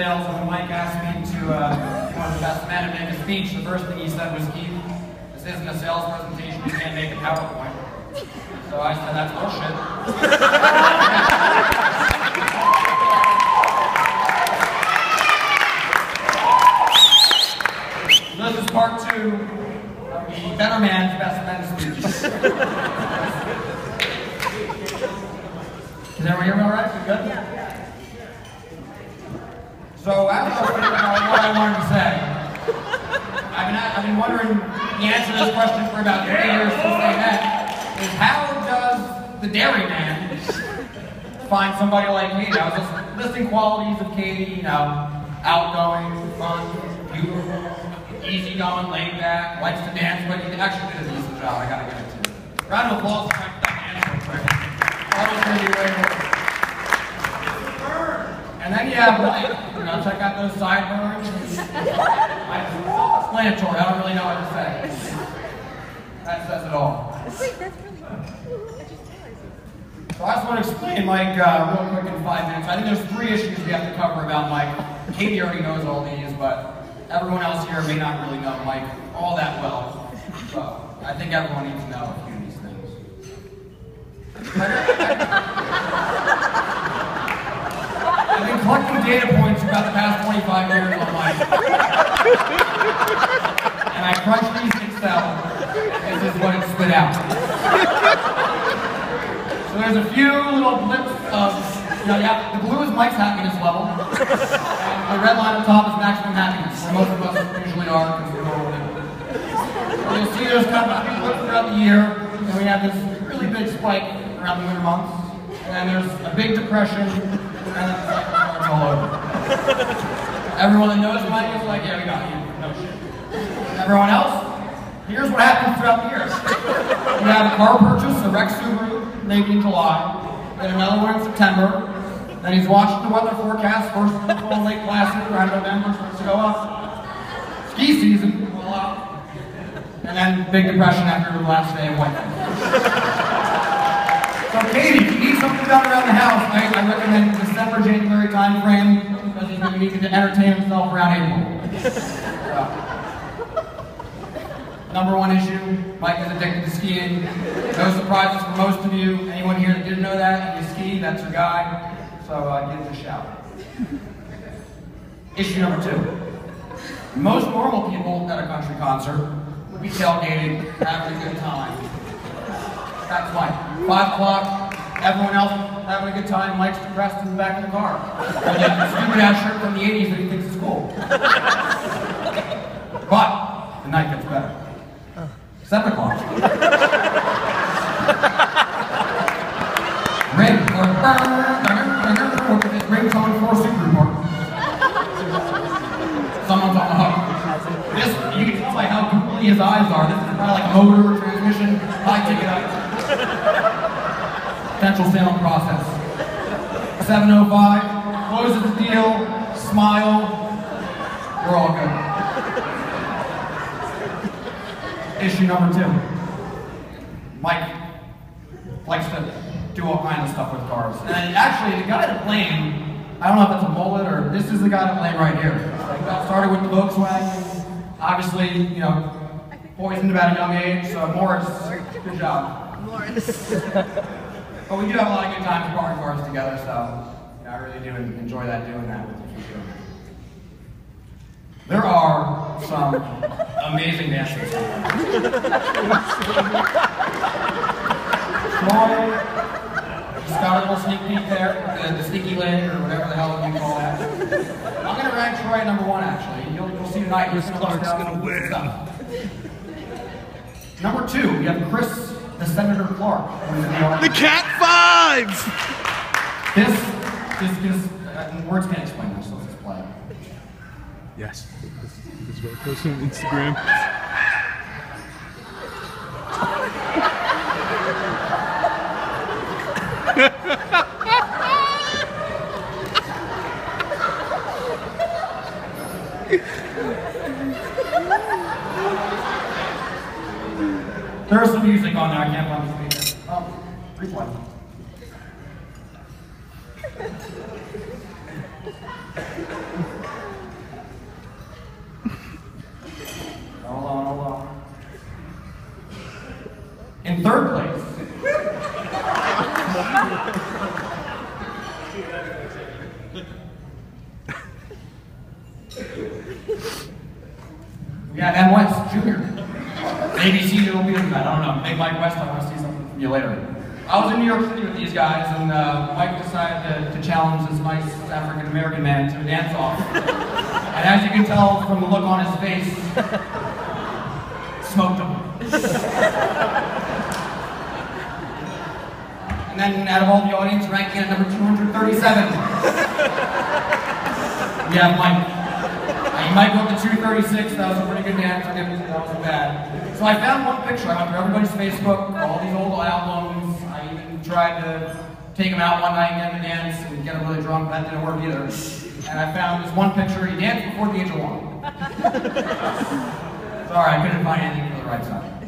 sales, and when Mike asked me to uh, one of the best men to make a speech, the first thing he said was, Keith, this isn't a sales presentation, you can't make a PowerPoint. So I said, that's bullshit. this is part two of the Better Man's Best Men speech. Is everyone hear me all right? We good? Yeah. So after I was thinking about what I wanted to say, I've been, I've been wondering the answer to this question for about three years since they met, is how does the dairyman find somebody like me? I was just listing qualities of Katie, you know, outgoing, fun, beautiful, easygoing, laid back, likes to dance, but he actually did a decent job, I gotta give it to him. Round of applause for that real quick. That was. And then you have know, check out those sideburns. Self-explanatory, I don't really know what to say. That says it all. So I just want to explain Mike uh, real quick in five minutes. I think there's three issues we have to cover about Mike. Katie already knows all these, but everyone else here may not really know Mike all that well. So I think everyone needs to know a few of these things. Data points about the past 25 years on Mike. And I crunched these in Excel. This is what it spit out. So there's a few little blips of, yeah, the blue is Mike's happiness level. And the red line on top is maximum happiness, where most of us usually are because we're normal people. You'll see there's kind of a few blips throughout the year, and we have this really big spike around the winter months. And then there's a big depression, and all over. Everyone that knows Mike is like, yeah, we got you. No shit. Everyone else, here's what happens throughout the year. We have a car purchase, a Rex Subaru, maybe in July, then another one in September, then he's watching the weather forecast, first fall Lake Placid, around November, starts to go up. Ski season, roll out. And then big depression after the last day of White so Katie, if you need something done around the house, I, I recommend December, January time frame because he's going to need to entertain himself around April. So. Number one issue, Mike is addicted to skiing. No surprises for most of you. Anyone here that didn't know that, you ski, that's your guy. So uh, give him a shout. Issue number two. Most normal people at a country concert would be tailgating, having a good time. That's Mike. Five o'clock, everyone else having a good time, Mike's depressed in the back of the car. Holding a stupid ass shirt from the 80s that he thinks is cool. But, the night gets better. Seven o'clock. Ring, or for Super. Someone's on the hook. This, you can tell how googly his eyes are. This is probably like motor, transmission, high items. Potential sale process. 705, closes the deal, smile, we're all good. Issue number two. Mike likes to do all kinds of stuff with cars. And actually, the guy to blame, I don't know if that's a mullet or this is the guy to blame right here. Like, started with the Volkswagen. Obviously, you know, poisoned about a young age, so Morris, good job. but we do have a lot of good times parking cars together, so you know, I really do enjoy that doing that with you for sure. There are some amazing dancers. Small, just a little sneak peek there, the, the sneaky leg or whatever the hell you call that. I'm gonna rank Troy at number one actually. You'll, you'll see tonight. Chris Clark's gonna win. Number two, we have Chris the Senator Clark. The Cat Five! This this, just, uh, words can't explain this, so let's play. Yes. This, this is what I post on Instagram. There is some music on there, I can't find the speaker. Oh, replay. hold on, hold on. In third place. we got M. West Jr. Maybe see you will be in that. I don't know. Big Mike West, I want to see something from you later. I was in New York City with these guys, and uh, Mike decided to, to challenge this nice African American man to a dance off. and as you can tell from the look on his face, smoked him. and then, out of all the audience, ranking at number 237, we have Mike. You might go up to 236, that was a pretty good dance, I didn't, that wasn't bad. So I found one picture, I went through everybody's Facebook, all these old albums, I even tried to take him out one night and get him to dance and get him really drunk, that didn't work either. And I found this one picture, he danced before the age of one. Sorry, I couldn't find anything for the right side.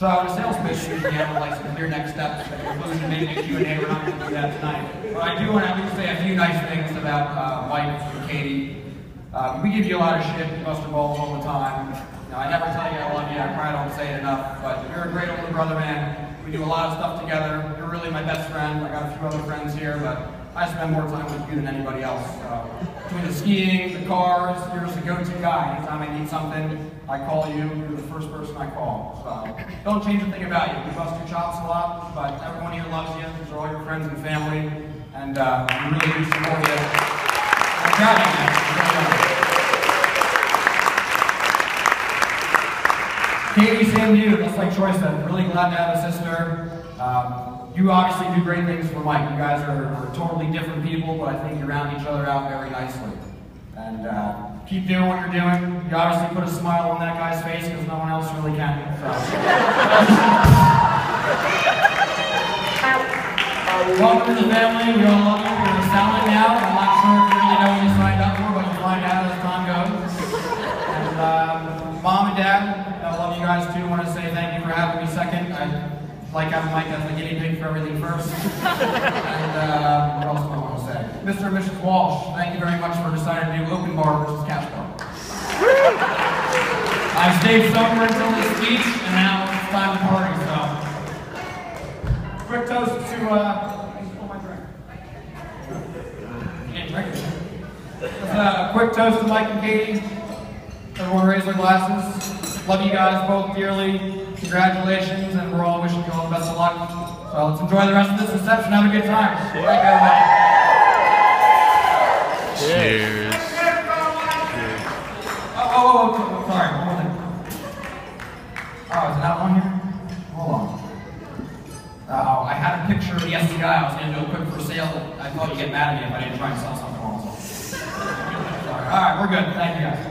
So in a sales pitch, usually have like some clear next steps, a Q&A, we're not going to do that tonight. But I do want to say a few nice things about uh, Mike and Katie. Uh, we give you a lot of shit, bust your balls all the time. You I never tell you I love you, I probably don't say it enough, but you're a great older brother, man. We do a lot of stuff together. You're really my best friend. I got a few other friends here, but I spend more time with you than anybody else. Uh, between the skiing, the cars, you're just a go-to guy. Anytime I need something, I call you. You're the first person I call. So don't change a thing about you. We bust your chops a lot, but everyone here loves you. These are all your friends and family, and uh, we really do support you. I'm proud of you. Katie, same to you. Just like Troy said, really glad to have a sister. Um, you obviously do great things for Mike. You guys are, are totally different people, but I think you round each other out very nicely. And uh, keep doing what you're doing. You obviously put a smile on that guy's face because no one else really can. Welcome to the family. We all love you. You're selling now. I'm not sure if you really know what you signed up for, but you'll find out as time goes. And um, mom and dad, I love you guys too. I want to say thank you for having me second. I like having Mike as the guinea pig for everything first. and uh, what else do I want to say? Mr. and Mrs. Walsh, thank you very much for deciding to do open bar versus cash bar. I stayed sober until this speech, and now it's time to party. So, quick toast to. Uh, my drink. Can't drink a quick toast to Mike and Katie. Everyone raise their glasses. Love you guys both dearly. Congratulations, and we're all wishing you all best of luck. So let's enjoy the rest of this reception. Have a good time. Thank you, everybody. Cheers. Oh, oh, oh, oh, oh, sorry. One more thing. Oh, is that one here? Hold on. Oh, I had a picture of the STI. I was going to do quick for sale. I thought you'd get mad at me if I didn't try and sell something. All right, we're good. Thank you guys.